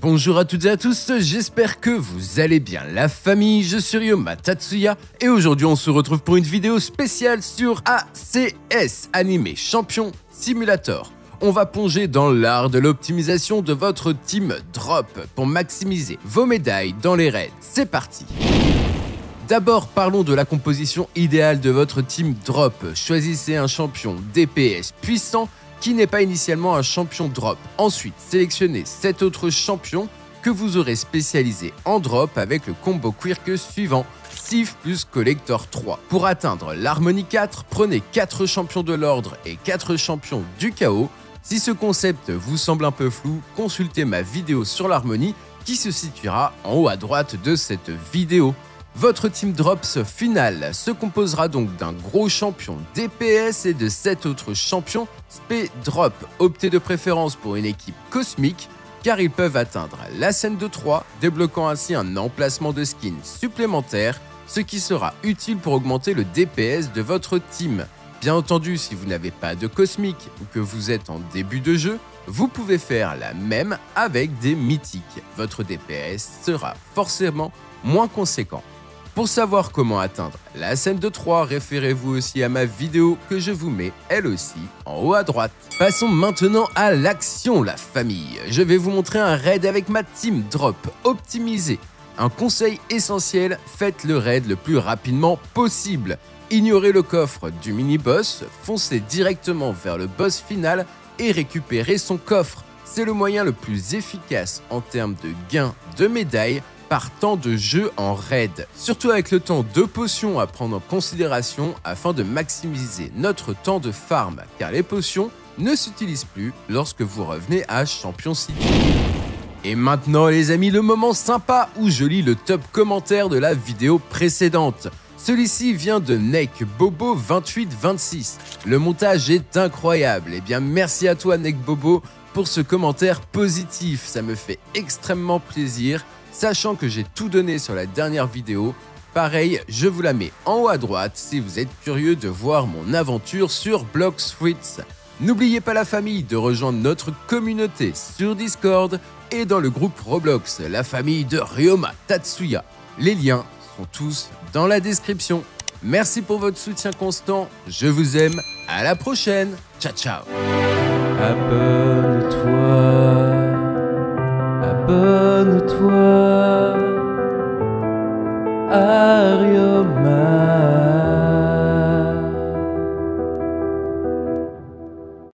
Bonjour à toutes et à tous, j'espère que vous allez bien la famille, je suis Ryoma Tatsuya et aujourd'hui on se retrouve pour une vidéo spéciale sur ACS Anime Champion Simulator. On va plonger dans l'art de l'optimisation de votre team drop pour maximiser vos médailles dans les raids. C'est parti D'abord, parlons de la composition idéale de votre team drop. Choisissez un champion DPS puissant qui n'est pas initialement un champion drop. Ensuite, sélectionnez 7 autres champions que vous aurez spécialisés en drop avec le combo quirk suivant, Sif plus Collector 3. Pour atteindre l'harmonie 4, prenez 4 champions de l'ordre et 4 champions du chaos. Si ce concept vous semble un peu flou, consultez ma vidéo sur l'harmonie qui se situera en haut à droite de cette vidéo. Votre team drops final se composera donc d'un gros champion DPS et de 7 autres champions SP drop. Optez de préférence pour une équipe cosmique car ils peuvent atteindre la scène de 3, débloquant ainsi un emplacement de skin supplémentaire, ce qui sera utile pour augmenter le DPS de votre team. Bien entendu, si vous n'avez pas de cosmique ou que vous êtes en début de jeu, vous pouvez faire la même avec des mythiques. Votre DPS sera forcément moins conséquent. Pour savoir comment atteindre la scène de 3, référez-vous aussi à ma vidéo que je vous mets elle aussi en haut à droite. Passons maintenant à l'action la famille. Je vais vous montrer un raid avec ma team drop optimisé. Un conseil essentiel, faites le raid le plus rapidement possible. Ignorez le coffre du mini-boss, foncez directement vers le boss final et récupérez son coffre. C'est le moyen le plus efficace en termes de gain de médailles par temps de jeu en raid. Surtout avec le temps de potions à prendre en considération afin de maximiser notre temps de farm, car les potions ne s'utilisent plus lorsque vous revenez à Champion City. Et maintenant les amis, le moment sympa où je lis le top commentaire de la vidéo précédente. Celui-ci vient de Neck Bobo 2826. Le montage est incroyable. Eh bien merci à toi Neck Bobo pour ce commentaire positif. Ça me fait extrêmement plaisir sachant que j'ai tout donné sur la dernière vidéo. Pareil, je vous la mets en haut à droite si vous êtes curieux de voir mon aventure sur Fruits. N'oubliez pas la famille de rejoindre notre communauté sur Discord et dans le groupe Roblox, la famille de Ryoma Tatsuya. Les liens sont tous dans la description. Merci pour votre soutien constant, je vous aime, à la prochaine, ciao ciao abonne-toi. Ariel.